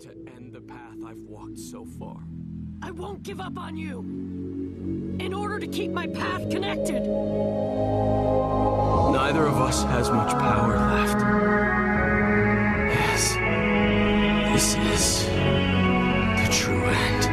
to end the path I've walked so far. I won't give up on you. In order to keep my path connected. Neither of us has much power left. Yes. This is the true end.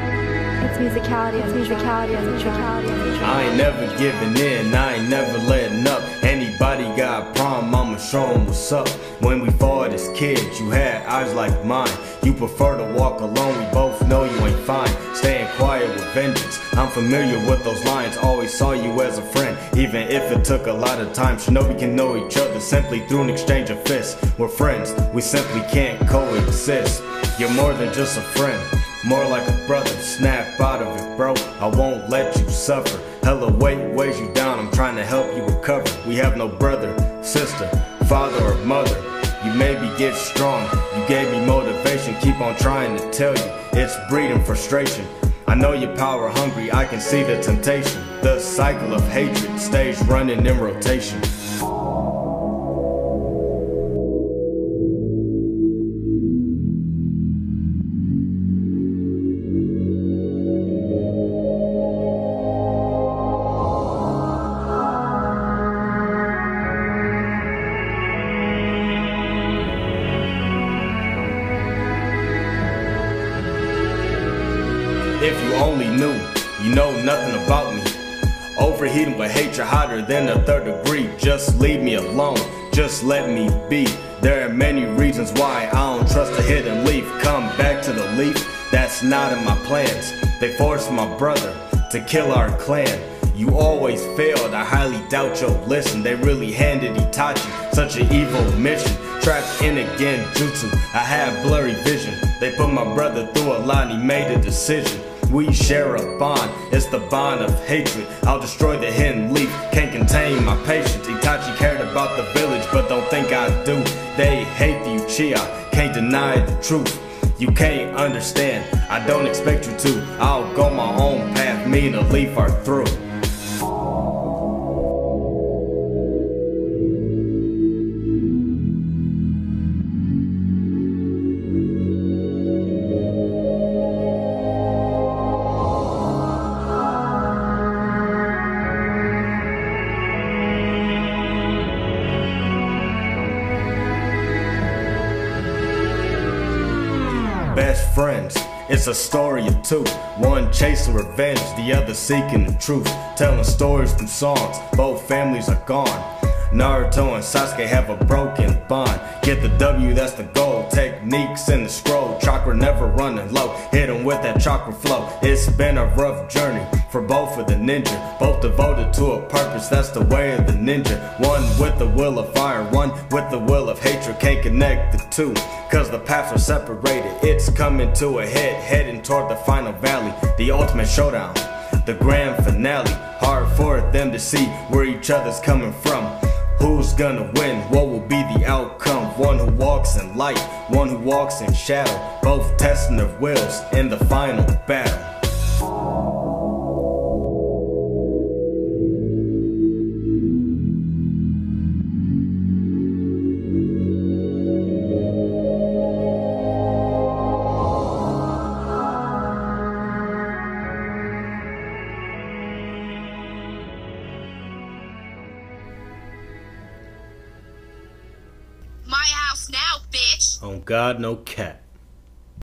It's musicality, it's musicality, it's musicality. I ain't never giving in, I ain't never letting up. Anybody got a problem, I'ma show 'em what's up. When we fought as kids, you had eyes like mine. You prefer to walk alone, we both know you ain't fine. Staying quiet with vengeance. I'm familiar with those lines, always saw you as a friend. Even if it took a lot of time, Shinobi can know each other simply through an exchange of fists. We're friends, we simply can't coexist. You're more than just a friend. More like a brother, snap out of it, bro. I won't let you suffer. Hella weight weighs you down, I'm trying to help you recover. We have no brother, sister, father, or mother. You made me get strong, you gave me motivation. Keep on trying to tell you, it's breeding frustration. I know you're power hungry, I can see the temptation. The cycle of hatred stays running in rotation. If you only knew, you know nothing about me. Overheating with hatred hotter than a third degree. Just leave me alone, just let me be. There are many reasons why I don't trust a hidden leaf. Come back to the leaf, that's not in my plans. They forced my brother to kill our clan. You always failed, I highly doubt you'll listen. They really handed Itachi such an evil mission. Trapped in a genjutsu. I had blurry vision. They put my brother through a lot, he made a decision. We share a bond, it's the bond of hatred. I'll destroy the hidden leaf, can't contain my patience. Itachi cared about the village, but don't think I do. They hate the Uchiha, can't deny the truth. You can't understand, I don't expect you to. I'll go my own path, me and the leaf are through. Best friends. It's a story of two. One chasing revenge, the other seeking the truth. Telling stories through songs, both families are gone. Naruto and Sasuke have a broken bond. Get the W, that's the goal. Techniques in the scroll. Never running low. Hit 'em with that chakra flow. It's been a rough journey for both of the ninja. Both devoted to a purpose, that's the way of the ninja. One with the will of fire, one with the will of hatred. Can't connect the two, cause the paths are separated. It's coming to a head, heading toward the final valley. The ultimate showdown, the grand finale. Hard for them to see where each other's coming from. Who's gonna win? What will be the outcome? One who walks in light, one who walks in shadow. Both testing their wills in the final battle. On God, no cat.